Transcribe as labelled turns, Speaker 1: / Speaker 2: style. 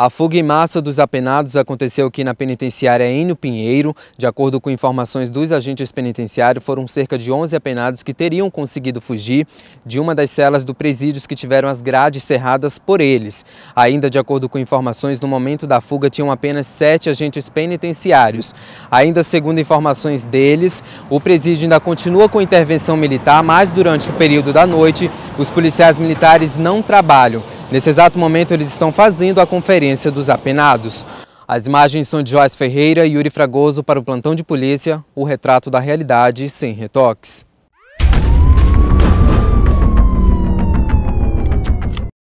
Speaker 1: A fuga em massa dos apenados aconteceu aqui na penitenciária Enio Pinheiro. De acordo com informações dos agentes penitenciários, foram cerca de 11 apenados que teriam conseguido fugir de uma das celas do presídio que tiveram as grades cerradas por eles. Ainda de acordo com informações, no momento da fuga tinham apenas sete agentes penitenciários. Ainda segundo informações deles, o presídio ainda continua com intervenção militar, mas durante o período da noite, os policiais militares não trabalham. Nesse exato momento, eles estão fazendo a conferência dos apenados. As imagens são de Joás Ferreira e Yuri Fragoso para o Plantão de Polícia, o retrato da realidade sem retoques.